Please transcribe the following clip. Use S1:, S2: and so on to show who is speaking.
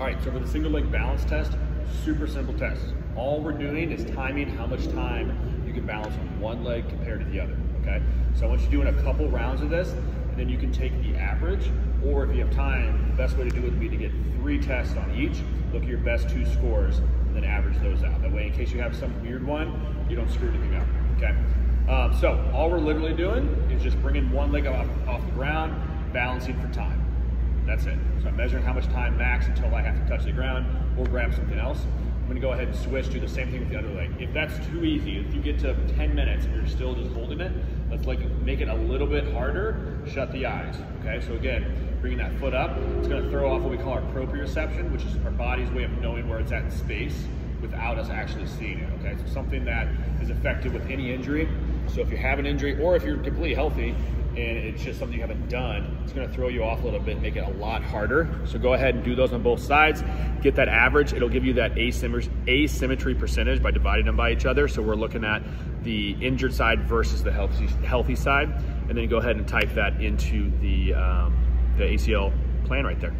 S1: All right, so for the single leg balance test, super simple test. All we're doing is timing how much time you can balance on one leg compared to the other, okay? So I want you doing a couple rounds of this, and then you can take the average, or if you have time, the best way to do it would be to get three tests on each, look at your best two scores, and then average those out. That way, in case you have some weird one, you don't screw anything up, okay? Um, so all we're literally doing is just bringing one leg off, off the ground, balancing for time. That's it. So I'm measuring how much time max until I have to touch the ground or grab something else. I'm gonna go ahead and switch, do the same thing with the other leg. If that's too easy, if you get to 10 minutes and you're still just holding it, let's like make it a little bit harder, shut the eyes, okay? So again, bringing that foot up, it's gonna throw off what we call our proprioception, which is our body's way of knowing where it's at in space without us actually seeing it, okay? So something that is affected with any injury. So if you have an injury or if you're completely healthy, and it's just something you haven't done, it's gonna throw you off a little bit, make it a lot harder. So go ahead and do those on both sides. Get that average. It'll give you that asymmetry percentage by dividing them by each other. So we're looking at the injured side versus the healthy, healthy side. And then go ahead and type that into the, um, the ACL plan right there.